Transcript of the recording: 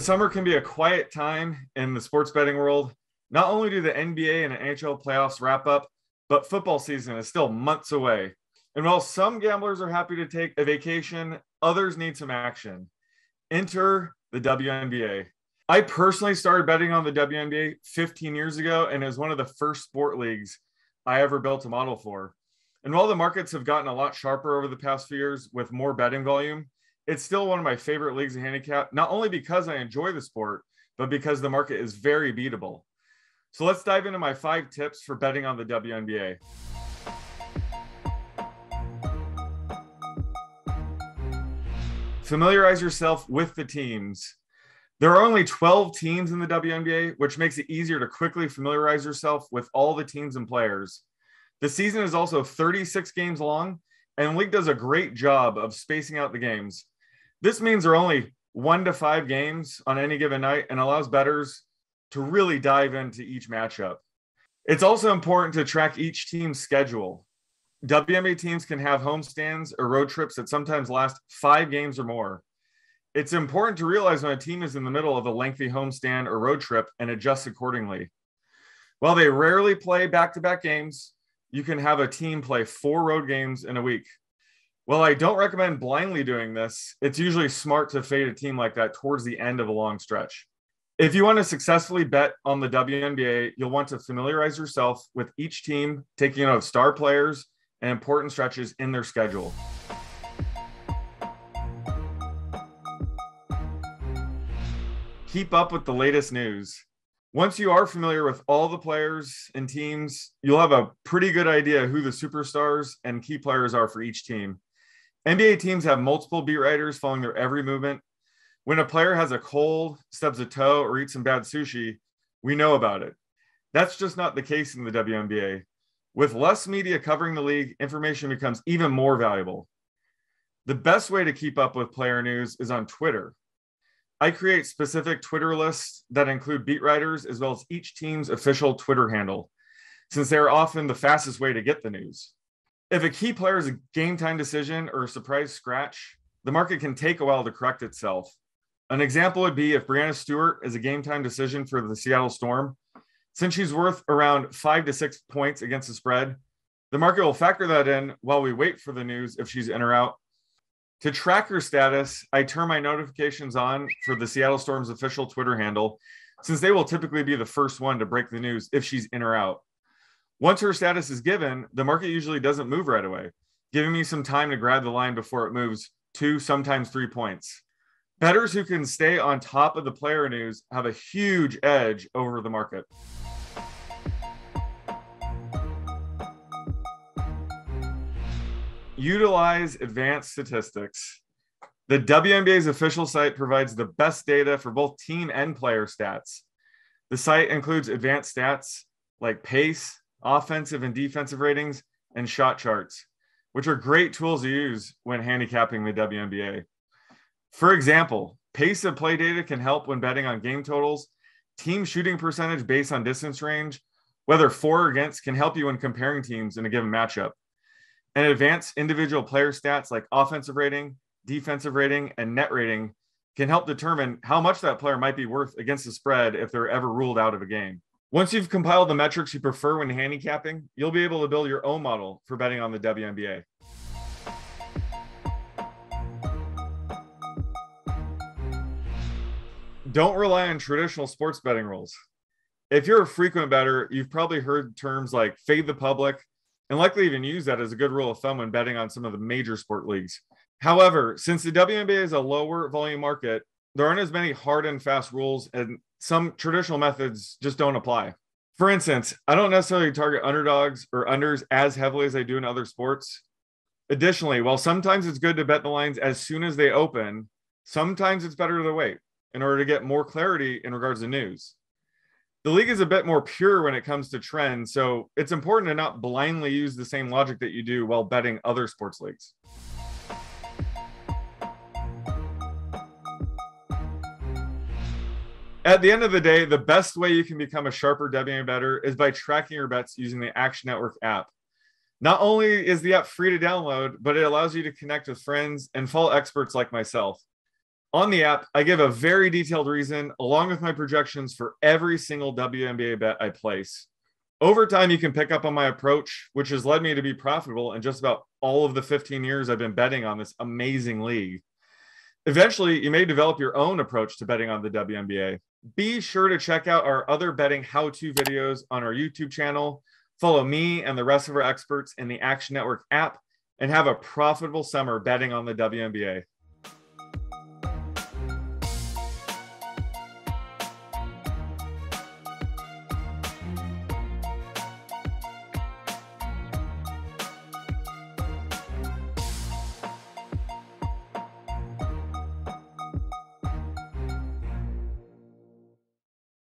The summer can be a quiet time in the sports betting world. Not only do the NBA and NHL playoffs wrap up, but football season is still months away. And while some gamblers are happy to take a vacation, others need some action. Enter the WNBA. I personally started betting on the WNBA 15 years ago, and was one of the first sport leagues I ever built a model for. And while the markets have gotten a lot sharper over the past few years with more betting volume, it's still one of my favorite leagues of handicap, not only because I enjoy the sport, but because the market is very beatable. So let's dive into my five tips for betting on the WNBA. Familiarize yourself with the teams. There are only 12 teams in the WNBA, which makes it easier to quickly familiarize yourself with all the teams and players. The season is also 36 games long, and the league does a great job of spacing out the games. This means there are only one to five games on any given night and allows bettors to really dive into each matchup. It's also important to track each team's schedule. WNBA teams can have homestands or road trips that sometimes last five games or more. It's important to realize when a team is in the middle of a lengthy homestand or road trip and adjust accordingly. While they rarely play back to back games, you can have a team play four road games in a week. While I don't recommend blindly doing this, it's usually smart to fade a team like that towards the end of a long stretch. If you want to successfully bet on the WNBA, you'll want to familiarize yourself with each team, taking note of star players and important stretches in their schedule. Keep up with the latest news. Once you are familiar with all the players and teams, you'll have a pretty good idea who the superstars and key players are for each team. NBA teams have multiple beat writers following their every movement when a player has a cold, stubs a toe, or eats some bad sushi, we know about it. That's just not the case in the WNBA. With less media covering the league, information becomes even more valuable. The best way to keep up with player news is on Twitter. I create specific Twitter lists that include beat writers as well as each team's official Twitter handle, since they are often the fastest way to get the news. If a key player is a game time decision or a surprise scratch, the market can take a while to correct itself. An example would be if Breanna Stewart is a game time decision for the Seattle Storm. Since she's worth around five to six points against the spread, the market will factor that in while we wait for the news if she's in or out. To track her status, I turn my notifications on for the Seattle Storm's official Twitter handle, since they will typically be the first one to break the news if she's in or out. Once her status is given, the market usually doesn't move right away, giving me some time to grab the line before it moves two, sometimes three points. Bettors who can stay on top of the player news have a huge edge over the market. Utilize advanced statistics. The WNBA's official site provides the best data for both team and player stats. The site includes advanced stats like pace, offensive and defensive ratings, and shot charts, which are great tools to use when handicapping the WNBA. For example, pace of play data can help when betting on game totals. Team shooting percentage based on distance range, whether for or against, can help you when comparing teams in a given matchup. And advanced individual player stats like offensive rating, defensive rating, and net rating can help determine how much that player might be worth against the spread if they're ever ruled out of a game. Once you've compiled the metrics you prefer when handicapping, you'll be able to build your own model for betting on the WNBA. don't rely on traditional sports betting rules. If you're a frequent bettor, you've probably heard terms like fade the public and likely even use that as a good rule of thumb when betting on some of the major sport leagues. However, since the WNBA is a lower volume market, there aren't as many hard and fast rules, and some traditional methods just don't apply. For instance, I don't necessarily target underdogs or unders as heavily as I do in other sports. Additionally, while sometimes it's good to bet the lines as soon as they open, sometimes it's better to wait in order to get more clarity in regards to news. The league is a bit more pure when it comes to trends, so it's important to not blindly use the same logic that you do while betting other sports leagues. At the end of the day, the best way you can become a sharper WNBA bettor is by tracking your bets using the Action Network app. Not only is the app free to download, but it allows you to connect with friends and follow experts like myself. On the app, I give a very detailed reason along with my projections for every single WNBA bet I place. Over time, you can pick up on my approach, which has led me to be profitable in just about all of the 15 years I've been betting on this amazing league. Eventually, you may develop your own approach to betting on the WNBA. Be sure to check out our other betting how to videos on our YouTube channel. Follow me and the rest of our experts in the Action Network app and have a profitable summer betting on the WNBA.